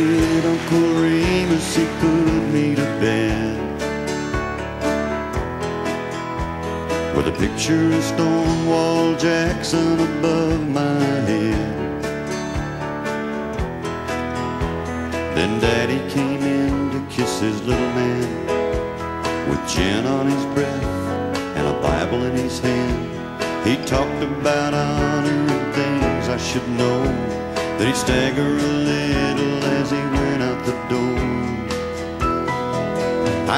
Uncle Remus, he put me to bed. With a picture of Stonewall Jackson above my head. Then Daddy came in to kiss his little man with gin on his breath and a Bible in his hand. He talked about honor and things I should know. Then he'd stagger a little door.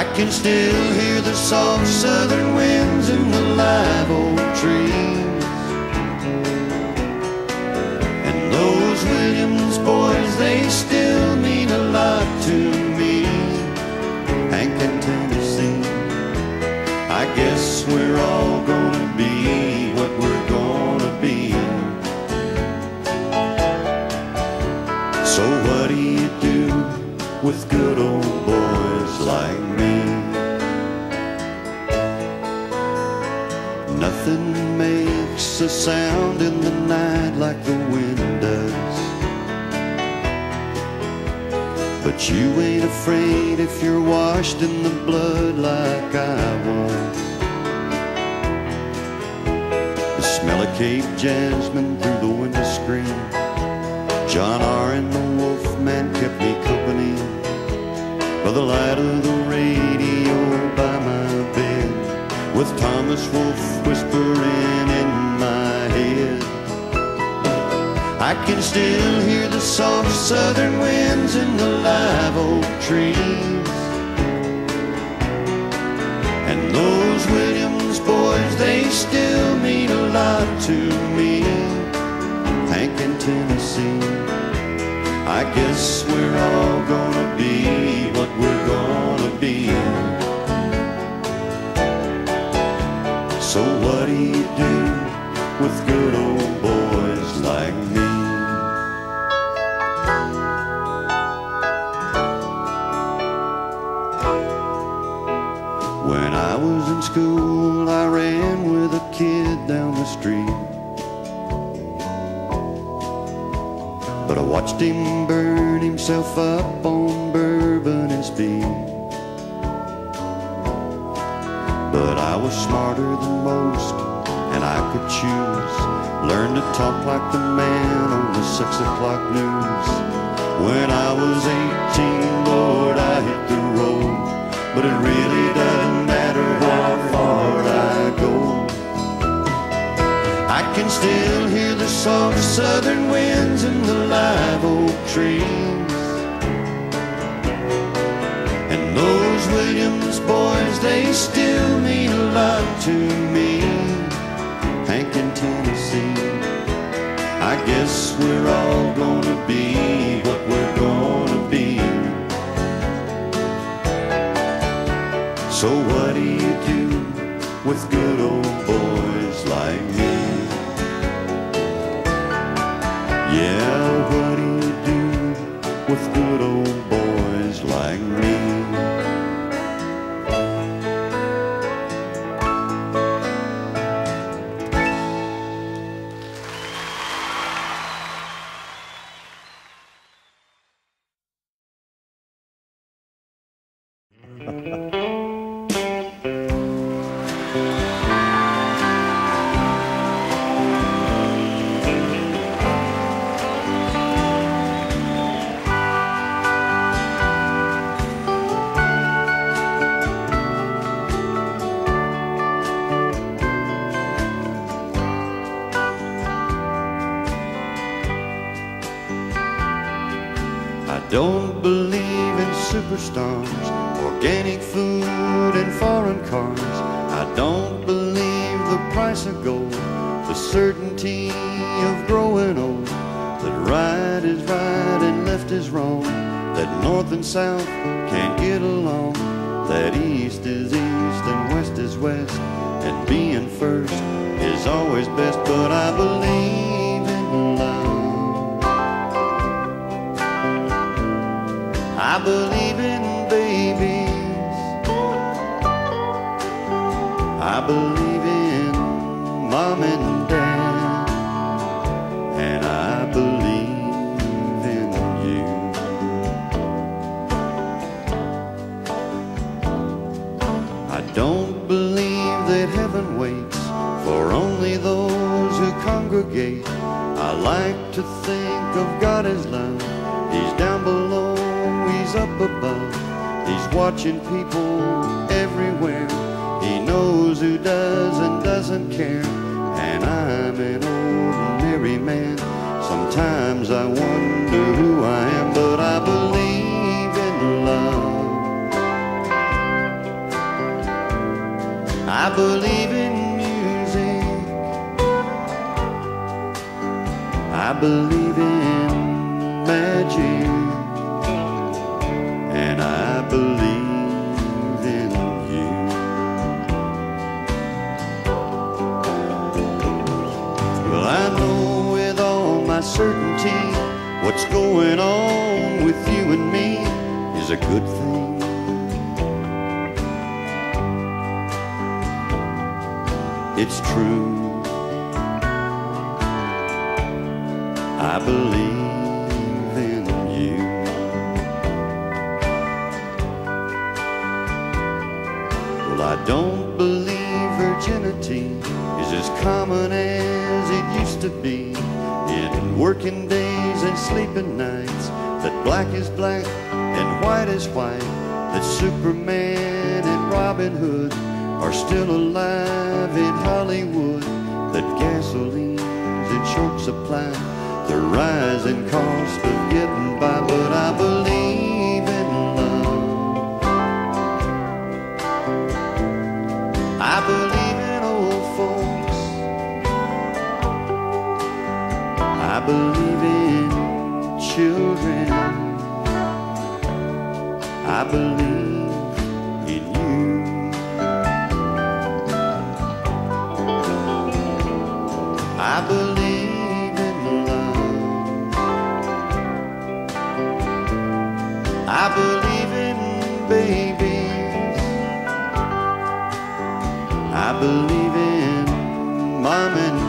I can still hear the soft southern winds in the live oak trees. And those Williams boys, they still mean a lot to me. Hank and Tennessee, I guess we're all gonna be with good old boys like me? Nothing makes a sound in the night like the wind does. But you ain't afraid if you're washed in the blood like I was. The smell of Cape Jasmine through the window screen. John R. and the Wolfman kept me company by the light of the radio by my bed, with Thomas Wolfe whispering in my head. I can still hear the soft southern winds in the live oak trees. And those Williams boys, they still mean a lot to me. Hank in Tennessee. I guess we're all gonna be what we're gonna be. So what do you do with good old boys like me? When I was in school, I ran with a kid down the street. But I watched him burn himself up on bourbon and speed. But I was smarter than most, and I could choose. Learn to talk like the man on the six o'clock news. When I was 18, Lord, I hit the road. But it really doesn't I can still hear the soft southern winds in the live oak trees. And those Williams boys, they still mean a lot to me. Hank in Tennessee, I guess we're all gonna be what we're gonna be. So what do you do with good old boys like me? Yeah, superstars, organic food, and foreign cars. I don't believe the price of gold, the certainty of growing old. That right is right and left is wrong, that north and south can't get along, that east is east and west is west, and being first is always best. But I believe in love. I believe believe in mom and dad, and I believe in you. I don't believe that heaven waits for only those who congregate. I like to think of God as love. He's down below, he's up above, he's watching people believe in music. I believe in magic. And I believe in you. Well, I know with all my certainty what's going on with you and me is a good thing. It's true. I believe in you. Well, I don't believe virginity is as common as it used to be. In working days and sleeping nights, that black is black and white is white, that Superman and Robin Hood are still alive in Hollywood, that gasoline's in short supply, the rising cost of getting by, but I believe in love. I believe in old folks. I believe in children. I believe believe in love. I believe in babies. I believe in mom and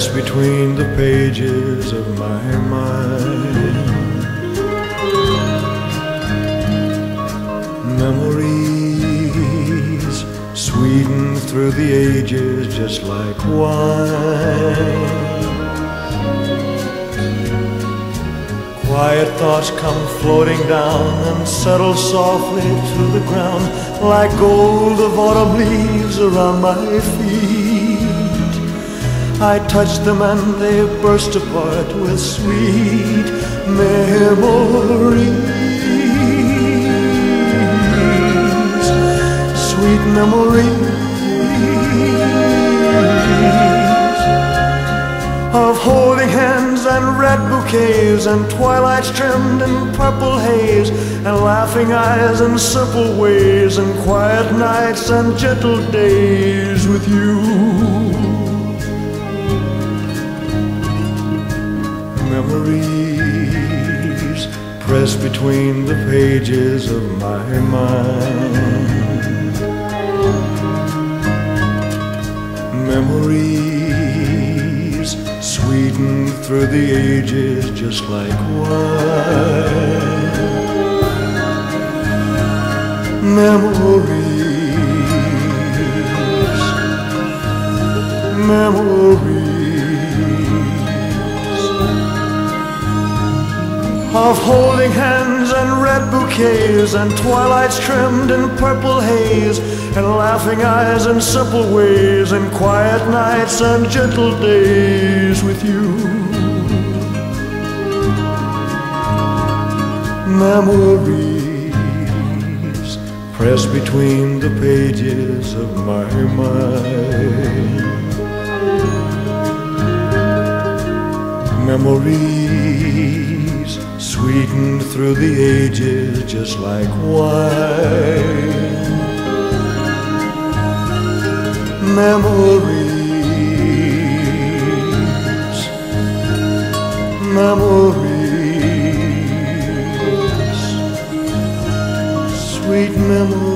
press between the pages of my mind. Memories sweeten through the ages just like wine. Quiet thoughts come floating down and settle softly to the ground like gold of autumn leaves around my. I touch them and they burst apart with sweet memories. Sweet memories of holding hands and red bouquets and twilights trimmed in purple haze and laughing eyes and simple ways and quiet nights and gentle days with you. Memories press between the pages of my mind. Memories sweeten through the ages just like wine. Memories, memories of holding hands and red bouquets and twilights trimmed in purple haze and laughing eyes and simple ways and quiet nights and gentle days with you. Memories, press between the pages of my mind. Memories sweetened through the ages just like wine. Memories, memories, sweet memories,